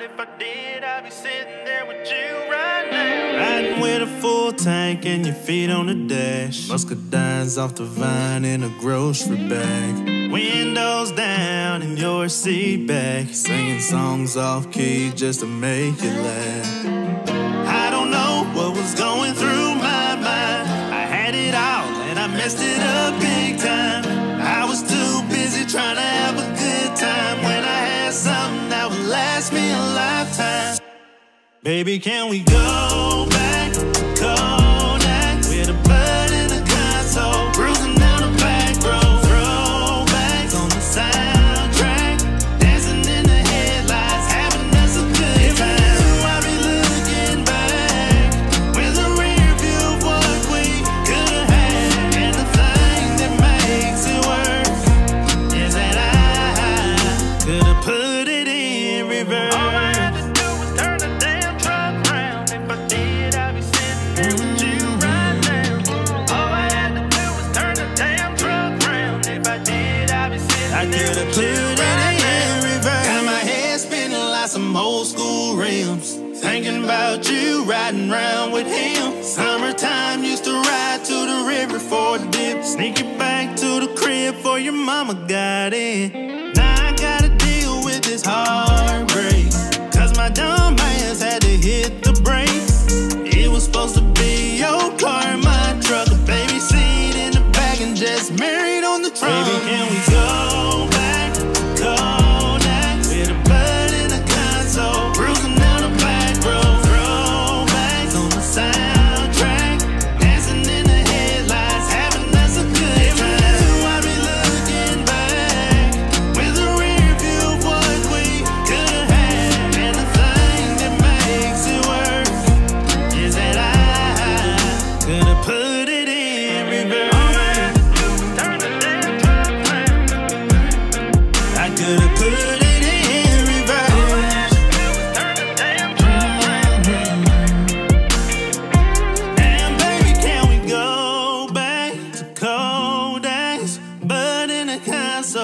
And if I did, I'd be sitting there with you right now. Riding with a full tank and your feet on the dash. Muscadines off the vine in a grocery bag. Windows down in your seat back. Singing songs off key just to make you laugh. I don't know what was going through my mind. I had it all and I messed it up big time. I was too busy trying to Baby, can we go back around with him. Summertime used to ride to the river for a dip. Sneak it back to the crib for your mama got in. Now I gotta deal with this heartbreak. Cause my dumb ass had to hit the brakes. It was supposed to be your car my truck. A baby seat in the back and just married on the trunk.